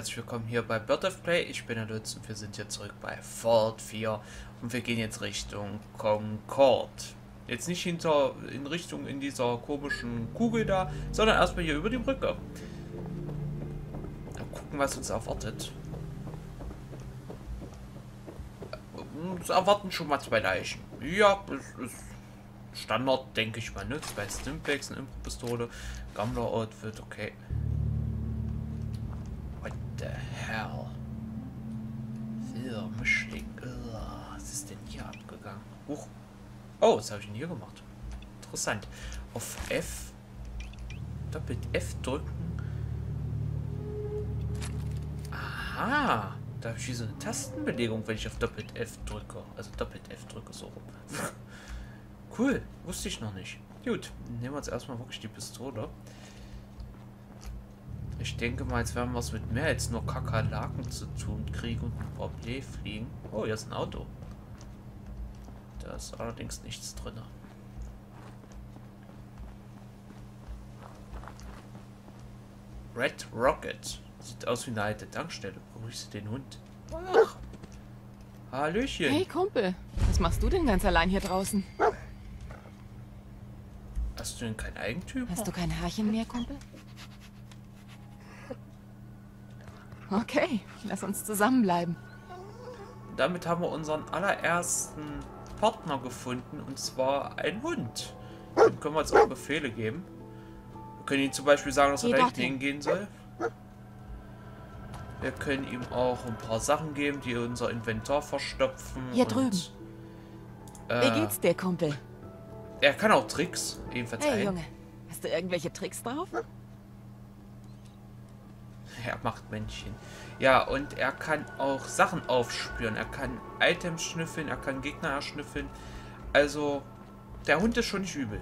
herzlich willkommen hier bei Bird of Play. Ich bin der Lutz und wir sind hier zurück bei Fort 4 und wir gehen jetzt Richtung Concord. Jetzt nicht hinter in Richtung in dieser komischen Kugel da, sondern erstmal hier über die Brücke. Mal gucken, was uns erwartet. Uns erwarten schon mal zwei Leichen. Ja, das ist Standard, denke ich mal, ne? Zwei Stimpaks, eine Impro-Pistole, Gambler-Outfit, okay the hell? Wieder Mischling. Was ist denn hier abgegangen? Huch. Oh, was habe ich denn hier gemacht? Interessant. Auf F. Doppelt F drücken. Aha. Da habe ich hier so eine Tastenbelegung, wenn ich auf Doppelt F drücke. Also Doppelt F drücke, so rum. cool. Wusste ich noch nicht. Gut. Nehmen wir jetzt erstmal wirklich die Pistole. Ich denke mal, jetzt werden wir es mit mehr als nur Kakerlaken zu tun kriegen und ein Play fliegen. Oh, hier ist ein Auto. Da ist allerdings nichts drin. Red Rocket. Sieht aus wie eine alte Tankstelle. Grüße den Hund. Ach. Hallöchen. Hey Kumpel, was machst du denn ganz allein hier draußen? Hast du denn kein Eigentum? Hast du kein Haarchen mehr, Kumpel? Okay, lass uns zusammenbleiben. Damit haben wir unseren allerersten Partner gefunden, und zwar ein Hund. Dem können wir jetzt auch Befehle geben. Wir können ihm zum Beispiel sagen, dass er da hingehen soll. Wir können ihm auch ein paar Sachen geben, die unser Inventar verstopfen. Hier drüben. Äh, Wie geht's dir, Kumpel? Er kann auch Tricks, ebenfalls Hey, ein. Junge, hast du irgendwelche Tricks drauf? Er macht Männchen. Ja, und er kann auch Sachen aufspüren. Er kann Items schnüffeln, er kann Gegner erschnüffeln. Also, der Hund ist schon nicht übel.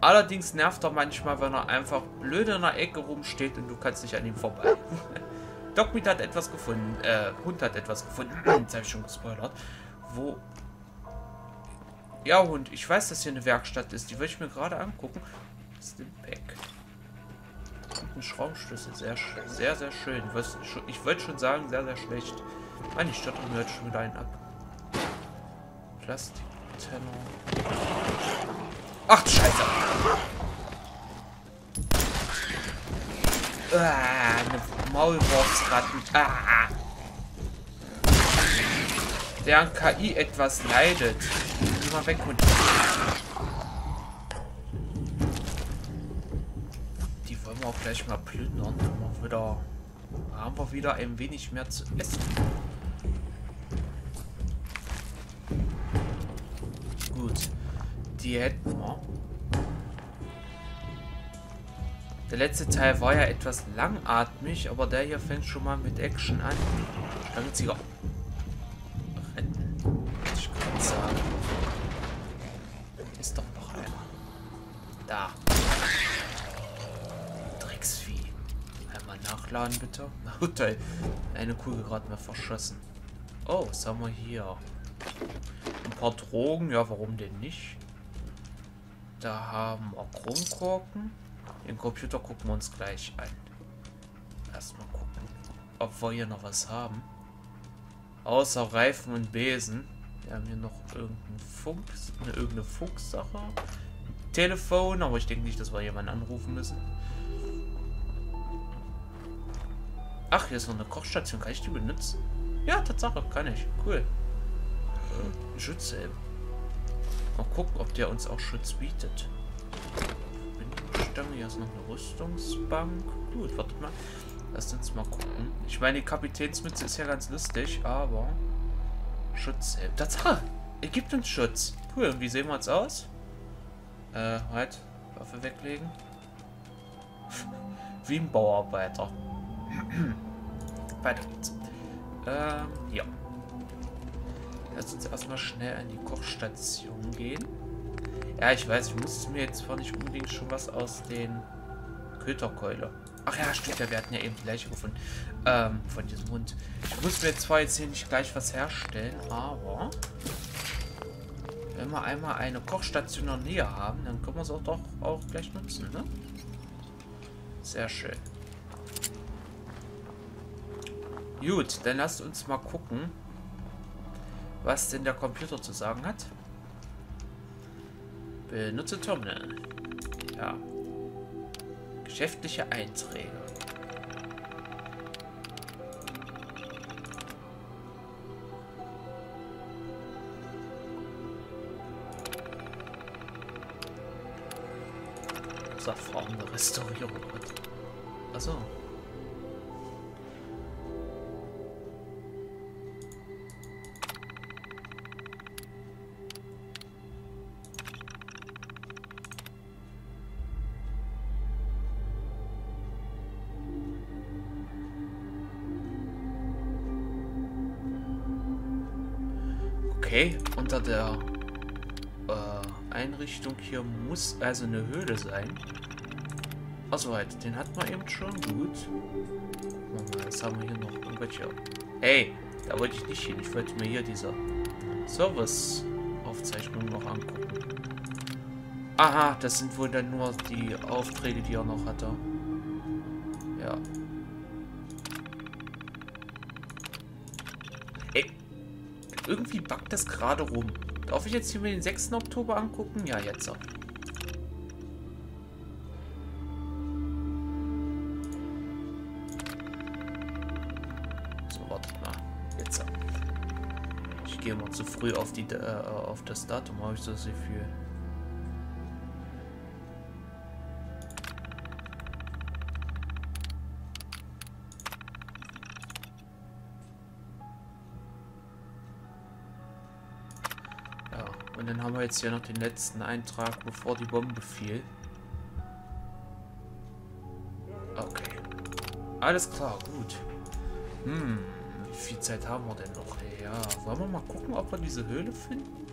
Allerdings nervt er manchmal, wenn er einfach blöd in der Ecke rumsteht und du kannst nicht an ihm vorbei. Dogmeat hat etwas gefunden. Äh, Hund hat etwas gefunden. Jetzt habe ich schon gespoilert. Wo... Ja, Hund, ich weiß, dass hier eine Werkstatt ist. Die würde ich mir gerade angucken. Ein Schraubenschlüssel. Sehr, sehr, sehr schön. Ich wollte schon sagen, sehr, sehr schlecht. Mann, ich stotter mir jetzt schon wieder einen ab. Plastikteller. Ach, Scheiße. Ah, eine Maulwurfsratten. Ah. Deren KI etwas leidet. Geh weg, Hund. Wir auch gleich mal plündern. Haben wieder, haben wir wieder ein wenig mehr zu essen. Gut. Die hätten wir. Der letzte Teil war ja etwas langatmig, aber der hier fängt schon mal mit Action an. Langziger. Nachladen bitte. Na gut, eine Kugel gerade mal verschossen. Oh, was haben wir hier? Ein paar Drogen. Ja, warum denn nicht? Da haben wir Chromkorken. Den Computer gucken wir uns gleich an. Erstmal gucken, ob wir hier noch was haben. Außer Reifen und Besen. Wir haben hier noch irgendeinen Funk, eine irgendeine Funksache. Telefon, aber ich denke nicht, dass wir jemanden anrufen müssen. Ach, hier ist noch eine Kochstation. Kann ich die benutzen? Ja, Tatsache, kann ich. Cool. Äh, Schütze. Mal gucken, ob der uns auch Schutz bietet. Stange, hier ist noch eine Rüstungsbank. Gut, wartet mal. Lass uns mal gucken. Ich meine, die Kapitänsmütze ist ja ganz lustig, aber... Schutz. Tatsache! Er gibt uns Schutz. Cool, und wie sehen wir jetzt aus? Äh, halt. Waffe weglegen. Wie ein Bauarbeiter. Weiter geht's. Ähm, ja. Lass uns erstmal schnell an die Kochstation gehen. Ja, ich weiß, ich muss mir jetzt zwar nicht unbedingt schon was aus den Köterkeule. Ach ja, stimmt, ja, wir hatten ja eben die Leiche gefunden. Ähm, von diesem Hund. Ich muss mir zwar jetzt hier nicht gleich was herstellen, aber wenn wir einmal eine Kochstation in der Nähe haben, dann können wir es auch doch auch gleich nutzen, ne? Sehr schön. Gut, dann lasst uns mal gucken, was denn der Computer zu sagen hat. Benutze Terminal. Ja. Geschäftliche Einträge. Wasserfahrende Restaurierung. Achso. Okay, unter der äh, Einrichtung hier muss also eine Höhle sein. Achso, halt, den hat man eben schon. Gut. Was haben wir hier noch? Irgendwelche. Hey, da wollte ich nicht hin. Ich wollte mir hier diese Service-Aufzeichnung noch angucken. Aha, das sind wohl dann nur die Aufträge, die er noch hatte. Das gerade rum. Darf ich jetzt hier mir den 6. Oktober angucken? Ja, jetzt auch. gehe immer zu früh auf, die, äh, auf das Datum, habe ich so das Gefühl. Und dann haben wir jetzt hier noch den letzten Eintrag, bevor die Bombe fiel. Okay. Alles klar, gut. Hm, wie viel Zeit haben wir denn noch? Ja, wollen wir mal gucken, ob wir diese Höhle finden?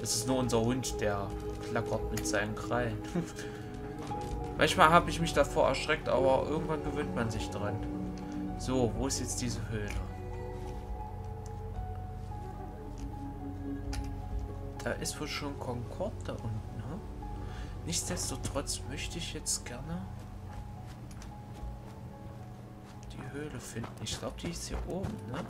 Das ist nur unser Hund, der klackert mit seinen Krallen. Manchmal habe ich mich davor erschreckt, aber irgendwann gewöhnt man sich dran. So, wo ist jetzt diese Höhle? Da ist wohl schon Concord da unten, ne? Nichtsdestotrotz möchte ich jetzt gerne die Höhle finden. Ich glaube, die ist hier oben, ne?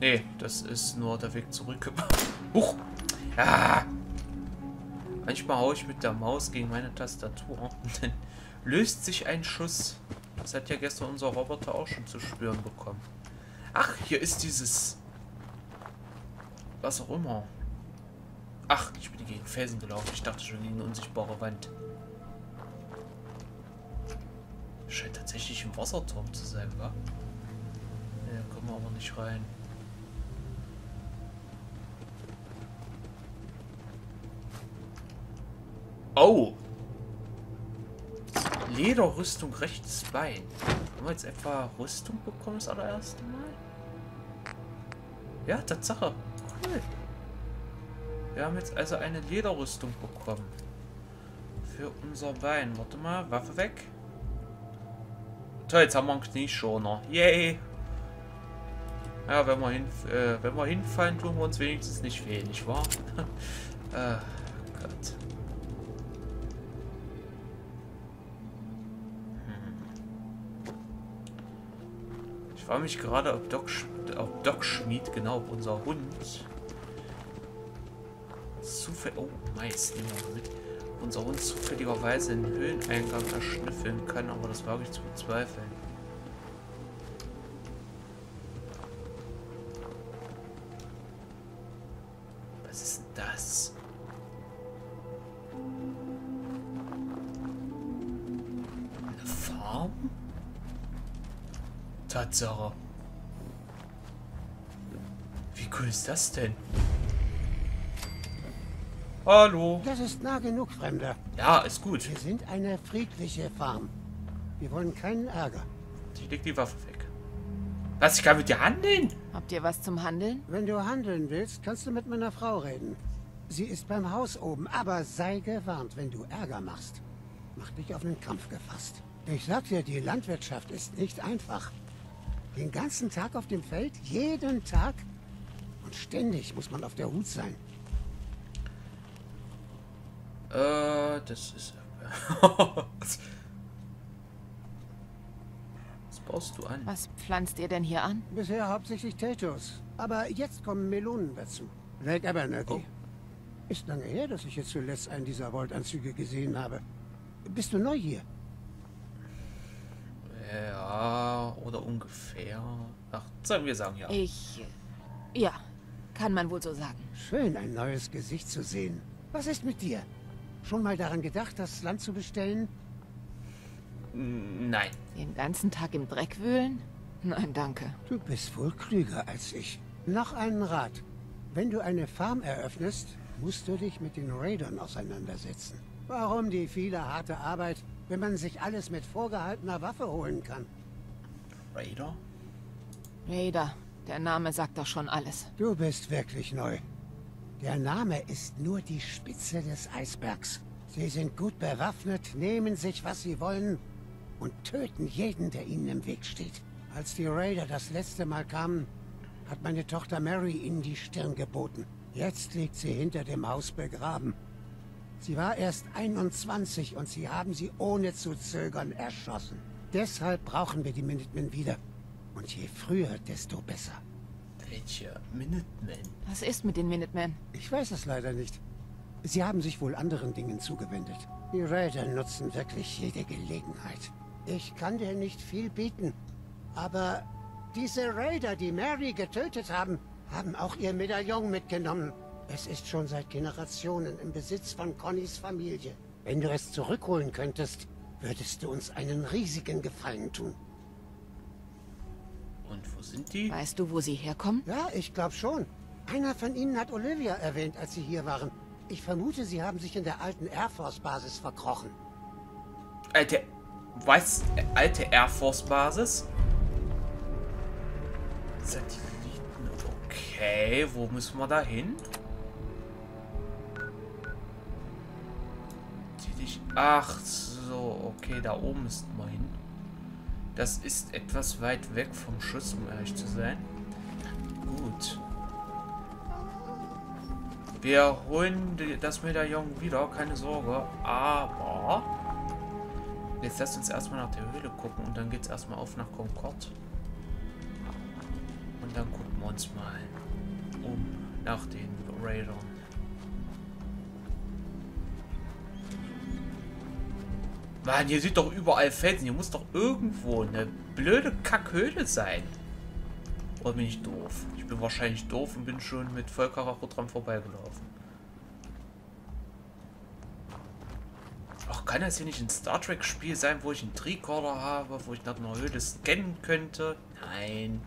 Nee, das ist nur der Weg zurück. Huch! Ah! Manchmal haue ich mit der Maus gegen meine Tastatur und dann löst sich ein Schuss. Das hat ja gestern unser Roboter auch schon zu spüren bekommen. Ach, hier ist dieses... Was auch immer. Ach, ich bin gegen Felsen gelaufen. Ich dachte schon gegen eine unsichtbare Wand. Scheint tatsächlich ein Wasserturm zu sein, wa? Da kommen wir aber nicht rein. Oh. Lederrüstung rechtes Bein. Haben wir jetzt etwa Rüstung bekommen das allererste Mal? Ja, Tatsache. Cool. Wir haben jetzt also eine Lederrüstung bekommen. Für unser Bein. Warte mal, Waffe weg. Toll, jetzt haben wir einen Knieschoner. Yay! Ja, wenn wir, hin, äh, wenn wir hinfallen, tun wir uns wenigstens nicht weh, nicht wahr? äh, Gott. Frage mich gerade, ob Doc, ob Doc Schmied, genau, unser Hund, zufällig, oh, Mais, nehmen wir mit, unser Hund zufälligerweise den Höhleneingang erschnüffeln kann, aber das wage ich zu bezweifeln. Tatsache. Wie cool ist das denn? Hallo. Das ist nah genug, Fremder. Ja, ist gut. Wir sind eine friedliche Farm. Wir wollen keinen Ärger. Ich leg die Waffe weg. Was, ich kann mit dir handeln? Habt ihr was zum Handeln? Wenn du handeln willst, kannst du mit meiner Frau reden. Sie ist beim Haus oben, aber sei gewarnt, wenn du Ärger machst. Mach dich auf einen Kampf gefasst. Ich sag dir, die Landwirtschaft ist nicht einfach. Den ganzen Tag auf dem Feld? Jeden Tag? Und ständig muss man auf der Hut sein. Äh, das ist... Was baust du an? Was pflanzt ihr denn hier an? Bisher hauptsächlich Tatos. Aber jetzt kommen Melonen dazu. Lake Abernathy. Oh. Ist lange her, dass ich jetzt zuletzt einen dieser Voltanzüge gesehen habe. Bist du neu hier? Ja, oder ungefähr. Ach, sagen wir sagen ja. Ich. Ja, kann man wohl so sagen. Schön, ein neues Gesicht zu sehen. Was ist mit dir? Schon mal daran gedacht, das Land zu bestellen? Nein. Den ganzen Tag im Dreck wühlen? Nein, danke. Du bist wohl klüger als ich. Noch einen Rat. Wenn du eine Farm eröffnest, musst du dich mit den Raidern auseinandersetzen. Warum die viele harte Arbeit, wenn man sich alles mit vorgehaltener Waffe holen kann? Raider? Raider, der Name sagt doch schon alles. Du bist wirklich neu. Der Name ist nur die Spitze des Eisbergs. Sie sind gut bewaffnet, nehmen sich, was sie wollen und töten jeden, der ihnen im Weg steht. Als die Raider das letzte Mal kamen, hat meine Tochter Mary ihnen die Stirn geboten. Jetzt liegt sie hinter dem Haus begraben. Sie war erst 21 und sie haben sie ohne zu zögern erschossen. Deshalb brauchen wir die Minutemen wieder. Und je früher, desto besser. Welche Minutemen? Was ist mit den Minutemen? Ich weiß es leider nicht. Sie haben sich wohl anderen Dingen zugewendet. Die Raider nutzen wirklich jede Gelegenheit. Ich kann dir nicht viel bieten. Aber diese Raider, die Mary getötet haben, haben auch ihr Medaillon mitgenommen. Es ist schon seit Generationen im Besitz von Connys Familie. Wenn du es zurückholen könntest, würdest du uns einen riesigen Gefallen tun. Und wo sind die? Weißt du, wo sie herkommen? Ja, ich glaube schon. Einer von ihnen hat Olivia erwähnt, als sie hier waren. Ich vermute, sie haben sich in der alten Air Force Basis verkrochen. Alte. Was? Alte Air Force Basis? Satelliten. Okay, wo müssen wir da hin? Dich. Ach so, okay, da oben müssten wir hin. Das ist etwas weit weg vom Schuss, um ehrlich zu sein. Gut. Wir holen das Medaillon wieder, keine Sorge. Aber jetzt lasst uns erstmal nach der Höhle gucken und dann geht's erstmal auf nach Concord. Und dann gucken wir uns mal um nach den Raidern. Mann, hier sind doch überall Felsen. Hier muss doch irgendwo eine blöde Kackhöhle sein. Oder bin ich doof? Ich bin wahrscheinlich doof und bin schon mit Vollkaracho dran vorbeigelaufen. Ach, kann das hier nicht ein Star Trek Spiel sein, wo ich einen Tricorder habe, wo ich nach einer Höhle scannen könnte? Nein.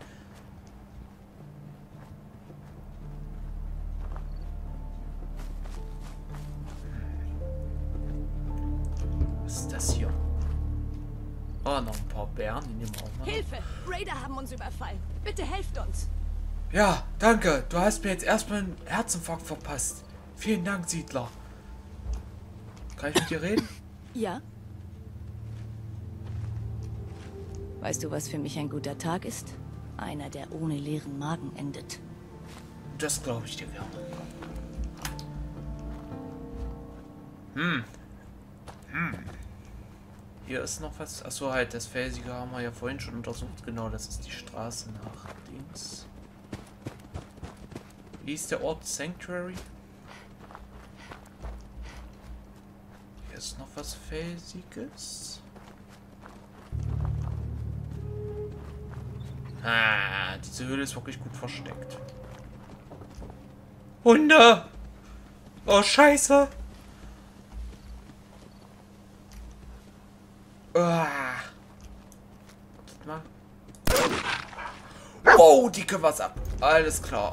Hilfe! Raider haben uns überfallen. Bitte helft uns. Ja, danke. Du hast mir jetzt erstmal einen Herzinfarkt verpasst. Vielen Dank, Siedler. Kann ich mit dir reden? Ja? Weißt du, was für mich ein guter Tag ist? Einer, der ohne leeren Magen endet. Das glaube ich dir gerne. Hm. Hm. Hier ist noch was. Achso, halt, das Felsige haben wir ja vorhin schon untersucht. Genau, das ist die Straße nach Dings. Wie ist der Ort? Sanctuary? Hier ist noch was Felsiges. Ah, diese Höhle ist wirklich gut versteckt. Hunde! Oh, scheiße! Ah. Mal. Wow, dicke was ab. Alles klar.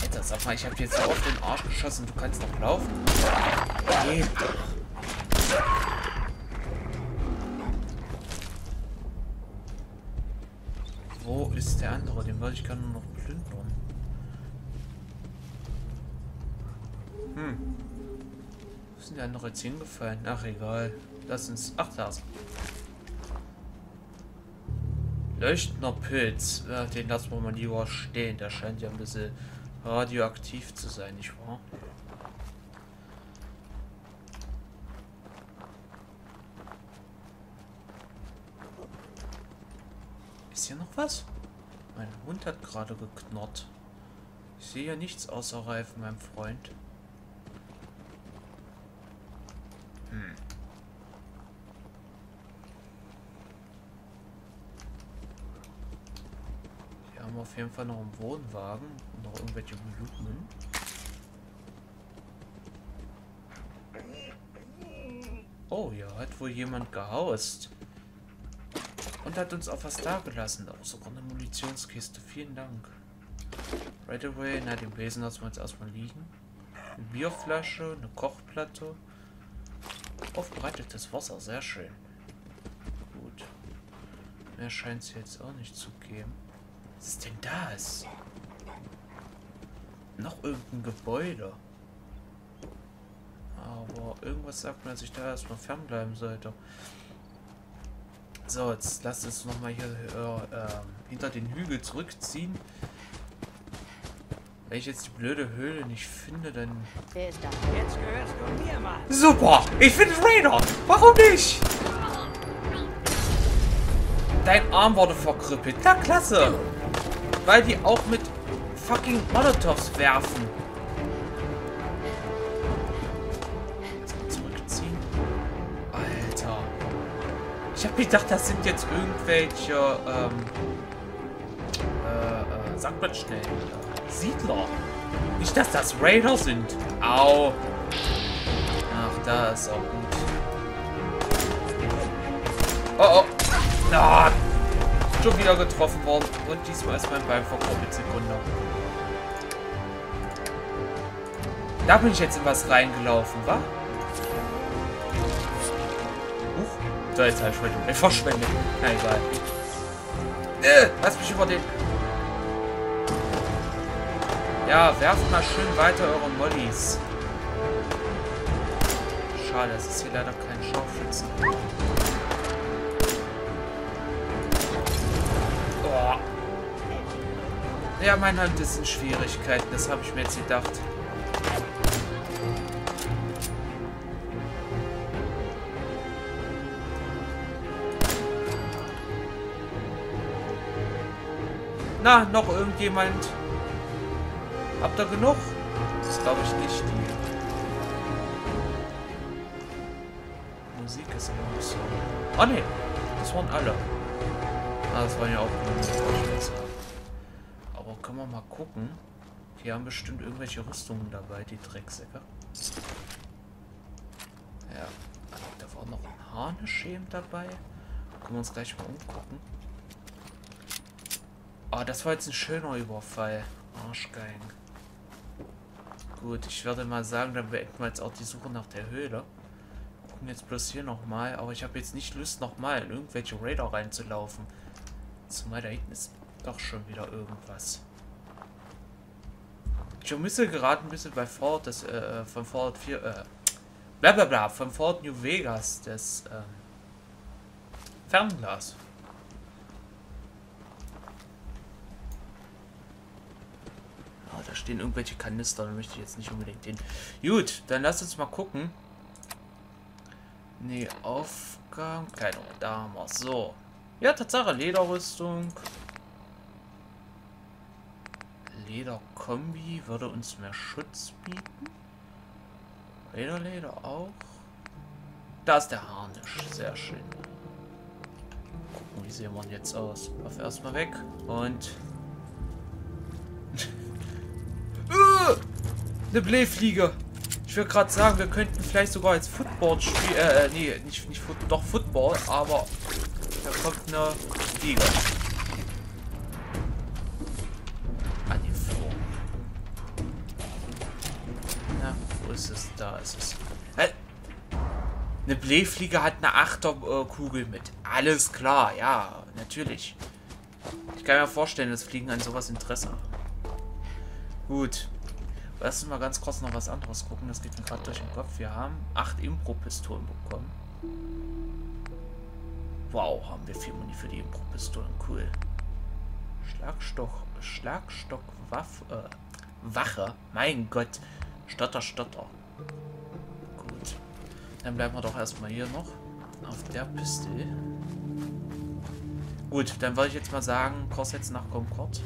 Alter, sag mal, ich hab dir jetzt so auf den Arsch geschossen. Du kannst noch laufen? Geht. Wo ist der andere? Den würde ich gerne noch plündern. Hm. Wo denn der andere jetzt hingefallen? Ach, egal. Lass uns... Ach, da ist er. Leuchtender Pilz. Ja, den lassen wir mal lieber stehen. Der scheint ja ein bisschen radioaktiv zu sein, nicht wahr? Ist hier noch was? Mein Hund hat gerade geknurrt. Ich sehe ja nichts außer Reifen, mein Freund. Hm. Hier haben wir auf jeden Fall noch einen Wohnwagen und noch irgendwelche Blumen. Oh, hier hat wohl jemand gehaust. Und hat uns auch was da gelassen. Auch sogar eine Munitionskiste. Vielen Dank. Right away. Na, den Besen lassen wir jetzt erstmal liegen. Eine Bierflasche, eine Kochplatte. Aufbereitetes Wasser, sehr schön. Gut. Mehr scheint es jetzt auch nicht zu geben. Was ist denn das? Noch irgendein Gebäude. Aber irgendwas sagt mir, dass ich da erstmal fernbleiben sollte. So, jetzt lasst uns nochmal hier äh, äh, hinter den Hügel zurückziehen. Wenn ich jetzt die blöde Höhle nicht finde, dann... Wer ist da? Jetzt gehörst du mir, Mann. Super! Ich finde Raider! Warum nicht? Dein Arm wurde verkrüppelt. Na, klasse! Weil die auch mit fucking Molotovs werfen. Jetzt mal zurückziehen. Alter. Ich habe gedacht, das sind jetzt irgendwelche, ähm, äh, äh, äh, Siedler. Nicht, dass das Raider sind. Au. Ach, da ist auch gut. Oh, oh. Ah, schon wieder getroffen worden. Und diesmal ist mein Bein verkrummelt. Sekunde. Da bin ich jetzt in was reingelaufen, wa? Huch. So, jetzt habe ich mich verschwendet. Na egal. Äh, lass mich über den... Ja, werft mal schön weiter eure Mollys. Schade, es ist hier leider kein Scharfschützen. Oh. Ja, mein Hand ist in Schwierigkeiten, das habe ich mir jetzt gedacht. Na, noch irgendjemand? Habt ihr genug? Das glaube ich nicht. Die Musik ist immer noch so. Oh ne, das waren alle. Ah, das waren ja auch genug. Aber können wir mal gucken. Die haben bestimmt irgendwelche Rüstungen dabei, die Drecksäcke. Ja, da war noch ein Harnischem dabei. Können wir uns gleich mal umgucken. Ah, das war jetzt ein schöner Überfall. Arschgeigen. Gut, ich werde mal sagen, dann beenden wir jetzt auch die Suche nach der Höhle. Gucken jetzt bloß hier nochmal. Aber ich habe jetzt nicht Lust, nochmal in irgendwelche Raider reinzulaufen. Zumal da hinten ist doch schon wieder irgendwas. Ich vermisse gerade ein bisschen bei Ford, das, äh, von Ford 4, äh, bla bla bla, von Ford New Vegas, das, ähm, Fernglas. Oh, da stehen irgendwelche Kanister, da möchte ich jetzt nicht unbedingt hin. Gut, dann lass uns mal gucken. Nee, Aufgang, keine Ahnung, da haben wir So. Ja, Tatsache, Lederrüstung. Lederkombi würde uns mehr Schutz bieten. Lederleder auch. Da ist der Harnisch. Sehr schön. Gucken, wie sehen wir jetzt aus? Auf erstmal weg. Und. Eine Blähfliege. Ich würde gerade sagen, wir könnten vielleicht sogar als Football spielen. Äh, nee, nicht, nicht Foot doch Football, aber da kommt eine Fliege. An die Floh. Na, wo ist es? Da ist es. Hä? Eine Blähfliege hat eine Achterkugel mit. Alles klar, ja, natürlich. Ich kann mir vorstellen, dass Fliegen an sowas Interesse haben. Gut. Lass uns mal ganz kurz noch was anderes gucken. Das geht mir gerade durch den Kopf. Wir haben acht Impro-Pistolen bekommen. Wow, haben wir viel Muni für die Impro-Pistolen. Cool. Schlagstock, Schlagstock, Waff, äh, Wache. Mein Gott. Stotter, Stotter. Gut. Dann bleiben wir doch erstmal hier noch auf der Piste. Gut, dann würde ich jetzt mal sagen, Kurs jetzt nach Concord.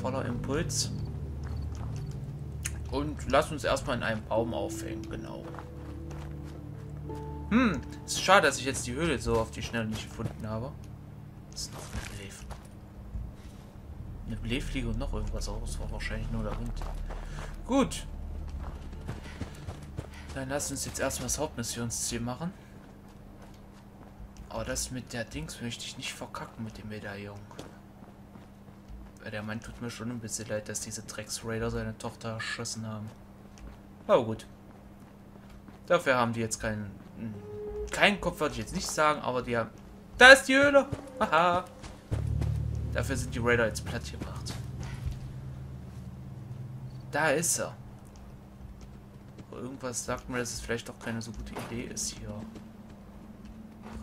Voller Impuls. Und lass uns erstmal in einem Baum aufhängen, genau. Hm, ist schade, dass ich jetzt die Höhle so auf die Schnelle nicht gefunden habe. Das ist noch ein Blef. Eine Blefliege und noch irgendwas, aber das war wahrscheinlich nur der Hund. Gut. Dann lass uns jetzt erstmal das Hauptmissionsziel machen. Aber das mit der Dings möchte ich nicht verkacken mit dem Medaillon. Der Mann tut mir schon ein bisschen leid, dass diese Drecks-Raider seine Tochter erschossen haben. Aber gut. Dafür haben die jetzt keinen... Keinen Kopf würde ich jetzt nicht sagen, aber die haben... Da ist die Höhle! Haha! Dafür sind die Raider jetzt platt gemacht. Da ist er. Irgendwas sagt mir, dass es vielleicht doch keine so gute Idee ist, hier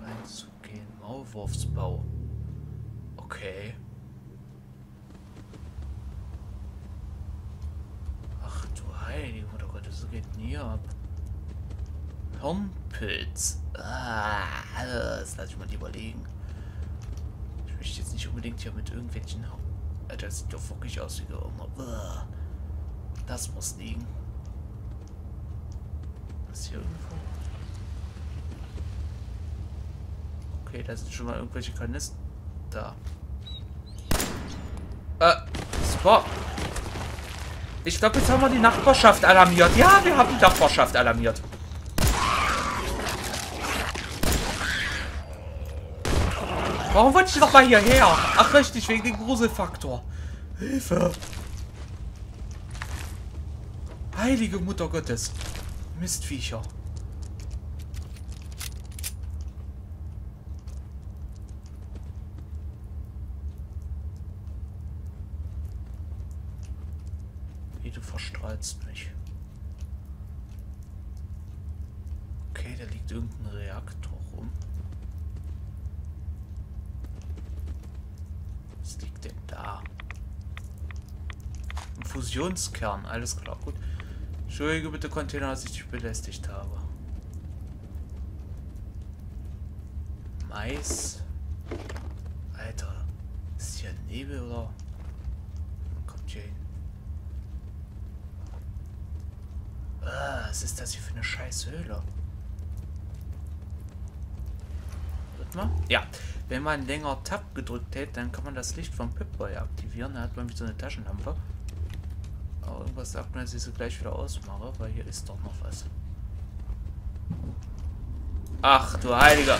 reinzugehen. Maulwurfsbau. Okay. Ach du heilige Geht nie ab. Hirnpilz. Ah, das lasse ich mal überlegen. Ich möchte jetzt nicht unbedingt hier mit irgendwelchen... Alter, das sieht doch wirklich aus wie Gehirn. Das muss liegen. Was hier irgendwo? Okay, da sind schon mal irgendwelche Kanister. Da. Äh, Spot. Ich glaube, jetzt haben wir die Nachbarschaft alarmiert. Ja, wir haben die Nachbarschaft alarmiert. Warum wollte ich noch mal hierher? Ach, richtig, wegen dem Gruselfaktor. Hilfe. Heilige Mutter Gottes. Mistviecher. Wie du verstrahlst mich. Okay, da liegt irgendein Reaktor rum. Was liegt denn da? Ein Fusionskern, alles klar, gut. Entschuldige bitte, Container, dass ich dich belästigt habe. Mais. Alter, ist hier Nebel oder? Man kommt hier hin. Ah, was ist das hier Höhle? Wird mal? Ja. Wenn man länger Tab gedrückt hält, dann kann man das Licht vom Pip-Boy aktivieren. Da hat man wie so eine Taschenlampe. Aber irgendwas sagt mir, dass ich sie gleich wieder ausmache, weil hier ist doch noch was. Ach du Heiliger.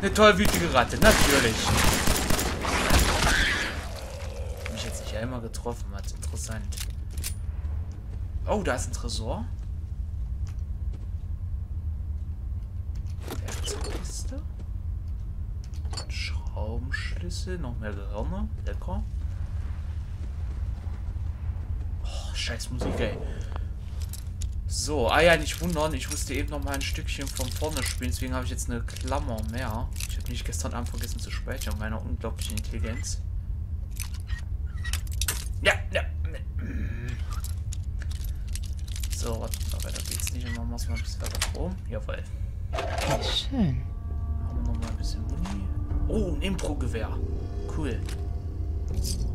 Eine tollwütige Ratte, natürlich. Mich jetzt nicht einmal getroffen hat. Interessant. Oh, da ist ein Tresor. Schraubenschlüssel, noch mehr Gehirne. Lecker. scheiß Musik, ey. So, ah ja, nicht wundern, ich musste eben noch mal ein Stückchen von vorne spielen, deswegen habe ich jetzt eine Klammer mehr. Ich habe mich gestern Abend vergessen zu speichern, meiner unglaublichen Intelligenz. Ja, ja. So, warte mal, weiter geht's nicht. Und machen wir es mal ein bisschen weiter rum. Jawohl. Schön. Haben wir noch mal ein bisschen Muni. Oh, ein Impro-Gewehr. Cool.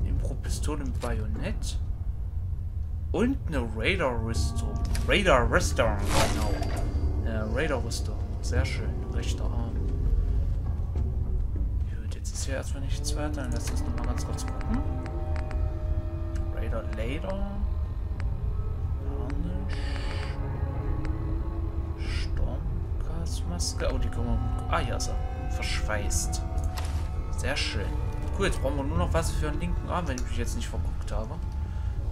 Impro-Pistole mit Bajonett. Und eine Radar-Rüstung. Radar-Rüstung, genau. Eine Radar-Rüstung. Sehr schön. Rechter Arm. Gut, jetzt ist hier erstmal nichts weiter. Dann lass uns nochmal ganz kurz gucken. Radar Lader. Sturmgasmaske. Oh, die wir... Ah, hier ist er. Verschweißt. Sehr schön. Cool, jetzt brauchen wir nur noch was für einen linken Arm, wenn ich mich jetzt nicht verguckt habe.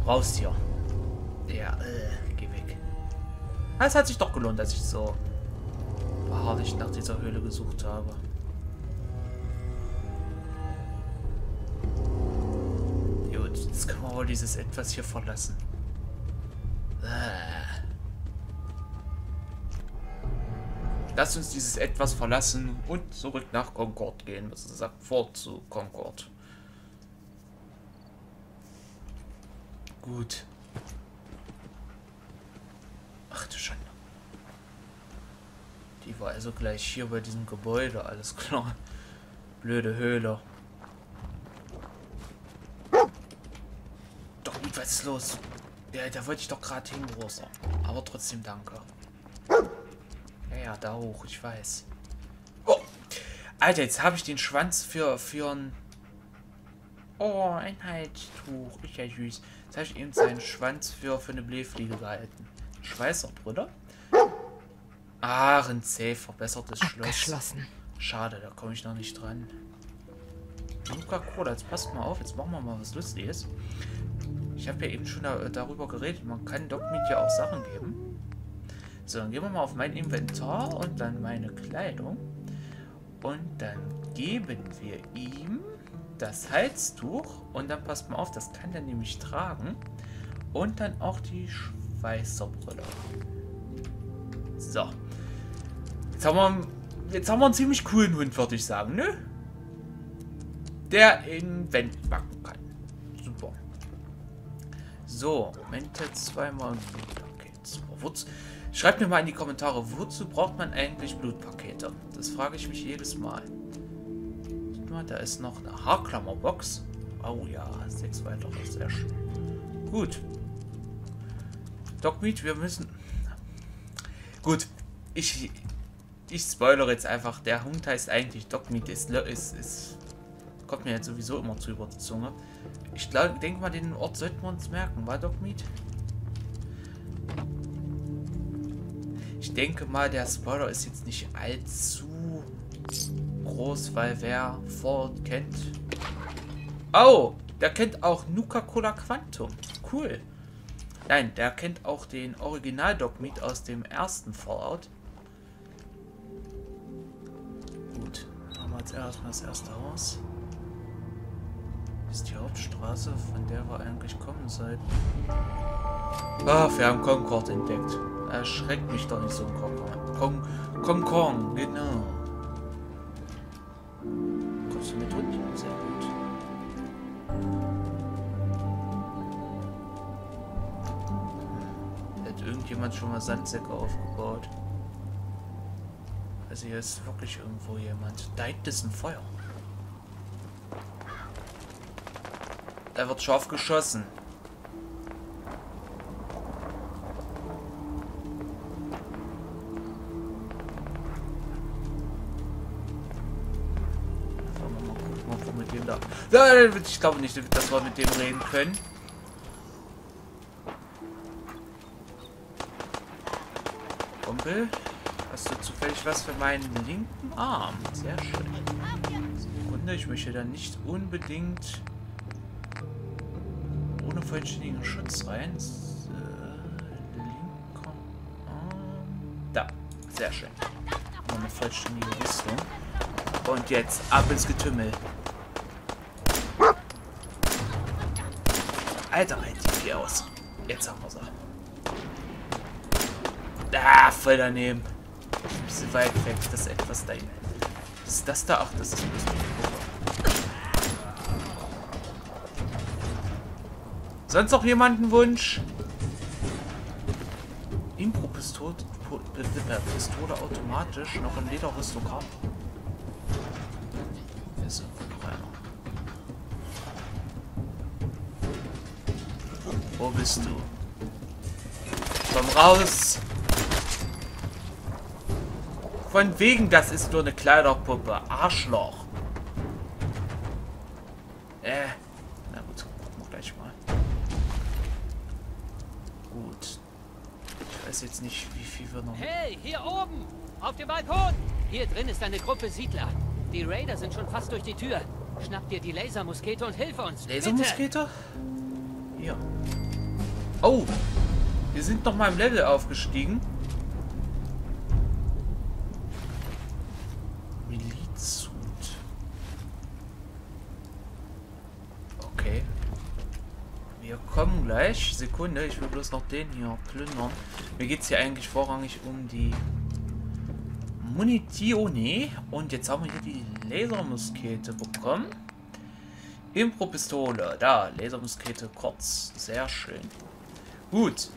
Raus hier. Ja, äh, geh weg. Es hat sich doch gelohnt, dass ich so beharrlich nach dieser Höhle gesucht habe. Gut, jetzt können wir wohl dieses Etwas hier verlassen. Äh. Lass uns dieses etwas verlassen und zurück nach Concord gehen. Was sagt fort zu Concord. Gut. Ach du Schande. Die war also gleich hier bei diesem Gebäude, alles klar. Blöde Höhle. Doch, was ist los? Ja, da wollte ich doch gerade hin, Rosa. Aber trotzdem danke. Ja, da hoch, ich weiß. Oh! Alter, jetzt habe ich den Schwanz für, für ein... Oh, ein Halstuch. Ist ja süß. Jetzt habe ich eben seinen Schwanz für, für eine Blähfliege gehalten. Schweißerbruder? Ahrensee, verbessertes Schloss. Abgeschlossen. Schade, da komme ich noch nicht dran. Coca-Cola, jetzt passt mal auf, jetzt machen wir mal was Lustiges. Ich habe ja eben schon da, darüber geredet, man kann Dogmeat ja auch Sachen geben. So, dann gehen wir mal auf mein Inventar und dann meine Kleidung. Und dann geben wir ihm das Halstuch. Und dann passt mal auf, das kann er nämlich tragen. Und dann auch die Schweißerbrille. So. Jetzt haben wir, jetzt haben wir einen ziemlich coolen Hund, würde ich sagen, ne? Der in Wänden backen kann. Super. So, Mente zweimal Blutpaket. Super. Wozu, schreibt mir mal in die Kommentare, wozu braucht man eigentlich Blutpakete? Das frage ich mich jedes Mal. Da ist noch eine Haarklammerbox. Oh ja, sechs weitere, sehr schön. Gut. Dogmeat, wir müssen... Gut, ich, ich spoilere jetzt einfach. Der Hund heißt eigentlich Dogmeat. Ist, ist, ist, kommt mir jetzt sowieso immer zu über die Zunge. Ich denke mal, den Ort sollten wir uns merken, war Dogmeat? Ich denke mal, der Spoiler ist jetzt nicht allzu groß, weil wer Ford kennt. Oh, der kennt auch Nuka-Cola Quantum. Cool. Nein, der kennt auch den Original Dogmeat aus dem ersten Fallout. Gut, machen wir jetzt erstmal das erste Haus. Ist die Hauptstraße, von der wir eigentlich kommen sollten. Ach, wir haben Concord entdeckt. Erschreckt mich doch nicht so ein Concord. Con Concord, genau. Kommst du mit Hund? Sehr gut. Hat irgendjemand schon mal Sandsäcke aufgebaut? Also hier ist wirklich irgendwo jemand. Da hinten ist ein Feuer. Da wird scharf geschossen. Ich glaube nicht, dass wir mit dem reden können. Kumpel, hast du zufällig was für meinen linken Arm? Sehr schön. Sekunde, ich möchte da nicht unbedingt ohne vollständigen Schutz rein. Äh. Da, sehr schön. Noch eine vollständige Rüstung. Und jetzt ab ins Getümmel. Alter, halt die hier aus. Jetzt haben wir sie. Ah, voll daneben. Ein bisschen weit weg. Das ist etwas da hinten. Was ist das da? Ach, das ist bloß Sonst noch jemanden Wunsch? Impro-Pistole Pistole automatisch noch in Lederrüstung haben. Hier ist noch einer. Wo bist du? Komm raus! Von wegen, das ist nur eine Kleiderpuppe. Arschloch. Äh. Na gut, gucken wir gleich mal. Gut. Ich weiß jetzt nicht, wie viel wir noch... Hey, hier oben! Auf dem Balkon! Hier drin ist eine Gruppe Siedler. Die Raider sind schon fast durch die Tür. Schnapp dir die Lasermuskete und hilf uns. Lasermuskete? Hier. Oh! Wir sind noch mal im Level aufgestiegen. Milizsuit. Okay. Wir kommen gleich. Sekunde, ich will bloß noch den hier plündern. Mir geht es hier eigentlich vorrangig um die Munitione. Und jetzt haben wir hier die Lasermuskete bekommen. Impro-Pistole. Da, Lasermuskete kurz. Sehr schön. Gut.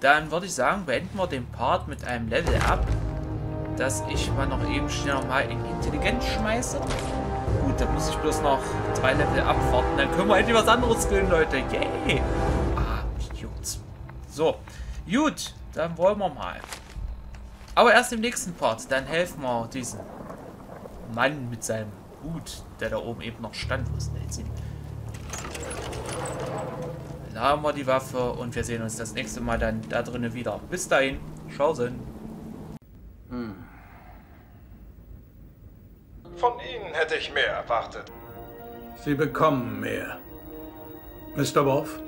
Dann würde ich sagen, beenden wir den Part mit einem Level up, dass ich mal noch eben schnell mal in Intelligenz schmeiße. Gut, dann muss ich bloß noch zwei Level abwarten. Dann können wir endlich was anderes skillen, Leute. Yay! Ah, Jungs. So, gut, dann wollen wir mal. Aber erst im nächsten Part. Dann helfen wir diesem Mann mit seinem Hut, der da oben eben noch stand. Wo ist denn jetzt hin? Dann haben wir die Waffe und wir sehen uns das nächste Mal dann da drinnen wieder. Bis dahin. Schausen. Von Ihnen hätte ich mehr erwartet. Sie bekommen mehr. Mr. Wolf?